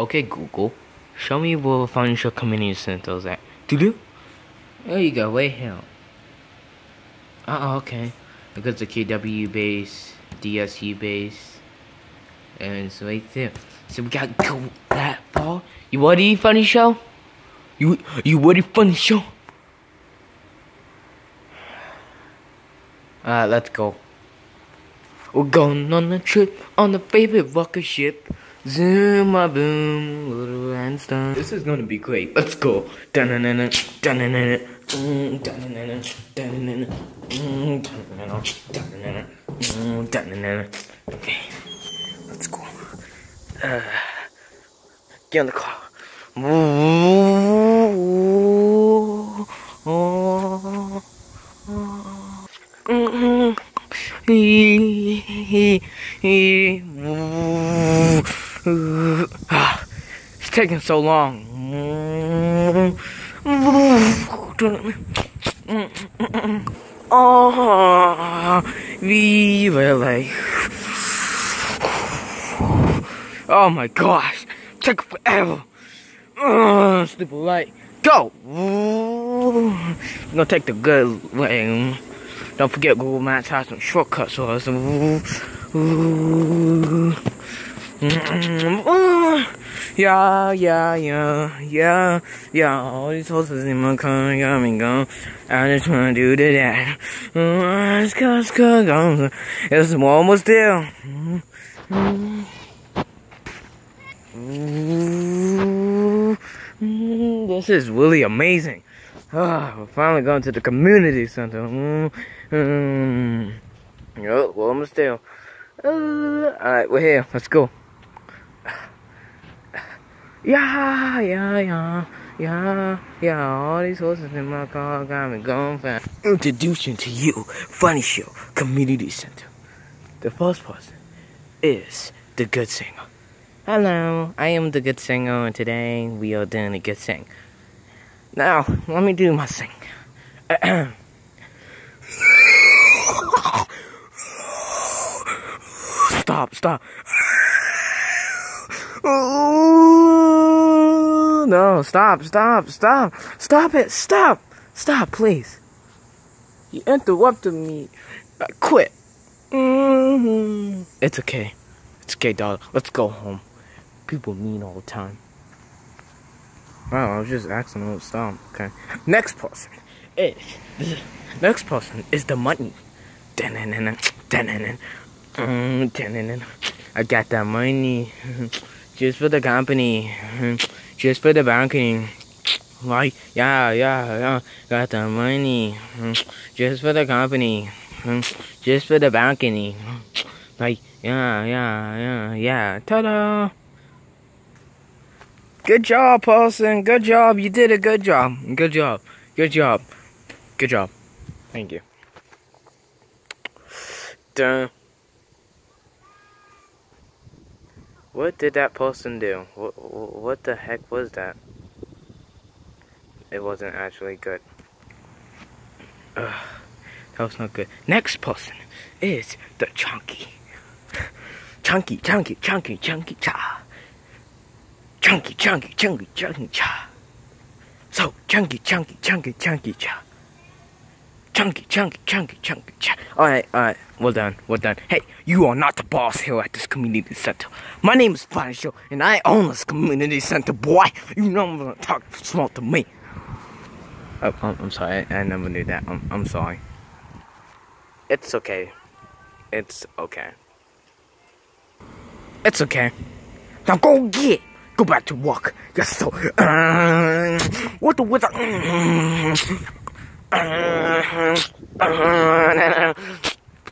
Okay, Google, show me where Financial Community Center is at. Do do? There you go, way here. Oh, okay. Because the KW base, DSU base, and it's right there. So we gotta go that far. You ready, funny show? You you ready, funny show? Alright, let's go. We're going on a trip on the favorite rocket ship. Zoom a boom, little Einstein. This is gonna be great. Let's go. Dun-dun-dun-dun, dun-dun-dun-dun, mm, dun-dun-dun-dun, dun-dun-dun-dun, mm, dun-dun-dun-dun. Okay, let's go. Uh, get in the car. Mm-hmm. It's taking so long. Oh, Viva la. Oh my gosh, took forever. Oh, stupid light. Go! Gonna take the good way. Don't forget Google Maps has some shortcuts for us. Yeah, yeah, yeah, yeah, yeah. All these horses in my car got me gone. I just wanna do the that. Mm, It's cause, cause, it's almost there. Mm, mm, mm, This is really amazing. Ah, we're finally going to the community center. Mm. Yup, we're almost there. Uh, Alright, we're here. Let's go. Yeah, yeah, yeah, yeah, yeah. All these horses in my car got me going fast. Introducing to you, Funny Show Community Center. The first person is the good singer. Hello, I am the good singer, and today we are doing a good sing. Now, let me do my sing. stop, stop. No, stop, stop, stop. Stop it, stop. Stop, please. You interrupted me. Uh, quit. hmm It's okay. It's okay, dog. Let's go home. People mean all the time. Wow, I was just asking them to stop. Okay. Next person is next person is the money. Mm. I got that money just for the company, just for the balcony. Like, yeah, yeah, yeah, got the money just for the company, just for the balcony. Like, yeah, yeah, yeah, yeah. Ta-da! Good job, Paulson. Good job. You did a good job. Good job. Good job. Good job. Thank you. Dun. What did that person do? What, what the heck was that? It wasn't actually good. Ugh, that was not good. Next person is the Chunky. Chunky, Chunky, Chunky, Chunky, Cha. Chunky, Chunky, Chunky, Chunky, Cha. So, Chunky, Chunky, Chunky, Chunky, Cha. Chunky, chunky, chunky, chunky, cha. Alright, alright, well done, well done. Hey, you are not the boss here at this community center. My name is Fine and I own this community center, boy. You know I'm gonna talk small to me. Oh, I'm, I'm sorry, I, never knew that. I'm, I'm sorry. It's okay. It's okay. It's okay. Now go get. Go back to work. You're so. Uh, what the what the.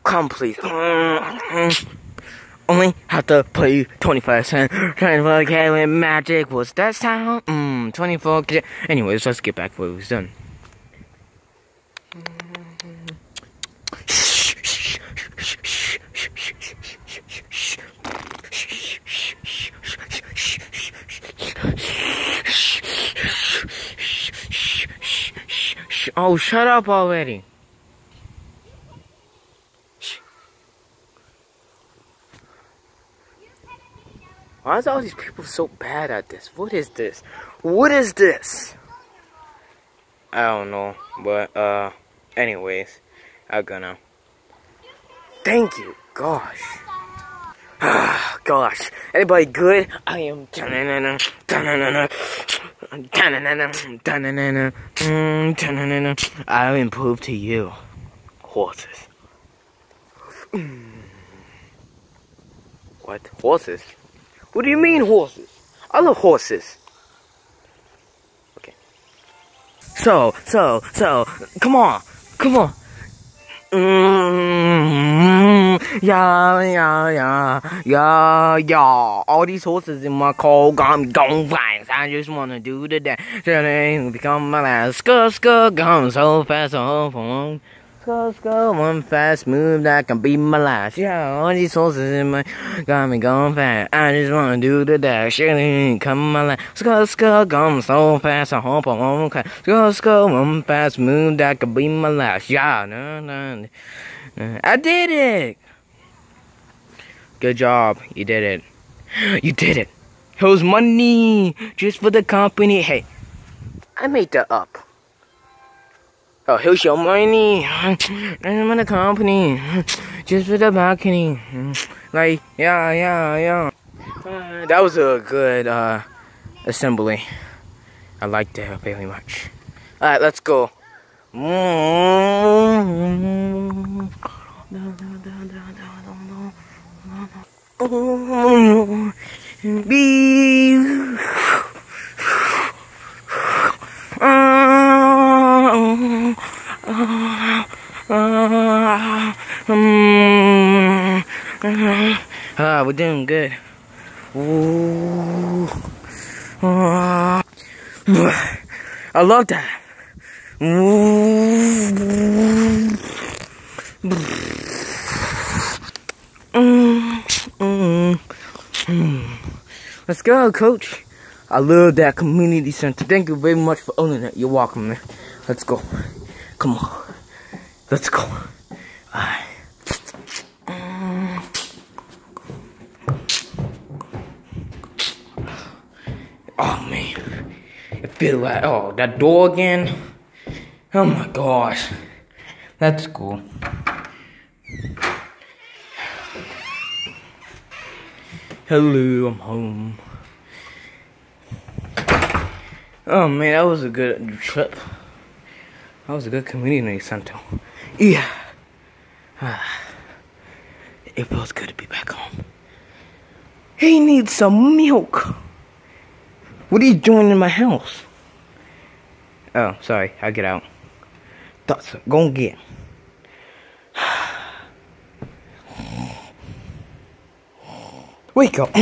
Come please. Only have to play 25 cent. 24k with magic. What's that sound? Mmm, 24k. Anyways, let's get back to what was done. Oh, shut up already. Why is all these people so bad at this? What is this? What is this? I don't know, but uh, anyways, I'm gonna. Thank you, gosh. gosh, anybody good? I am. I will improve to you, horses. What horses? What do you mean horses? I love horses. Okay. So, so, so, come on, come on. Mm, yeah, yeah, yeah, yeah, yeah. All these horses in my car got me going fast. I just wanna do the dance. Become my last. Skr, skr, going so fast, so fast go, go, one fast move that can be my last. Yeah, all these horses in my got me going fast. I just wanna do the dash. Come my last. Go, go, going so fast. I hope I won't crash. Go, go, one fast move that can be my last. Yeah, no, no, no. I did it. Good job. You did it. You did it. Here's money just for the company. Hey, I made that up. Oh, here's your money. I'm in the company. Just for the balcony. Like, yeah, yeah, yeah. Uh, that was a good uh, assembly. I liked it very much. Alright, let's go. Be Ah, we're doing good. Ooh. Ah. I love that. Ooh. Let's go, coach. I love that community center. Thank you very much for owning it. You're welcome, man. Let's go. Come on. Let's go. Alright. Oh man. It feels like oh that door again. Oh my gosh. That's cool. Hello, I'm home. Oh man, that was a good trip. That was a good community center. Yeah. Ah. It feels good to be back home. He needs some milk. What are you doing in my house? Oh, sorry. I'll get out. That's go and get. Wake up.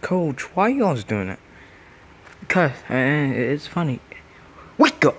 Coach, why you always doing that? Because uh, it's funny. Wake up!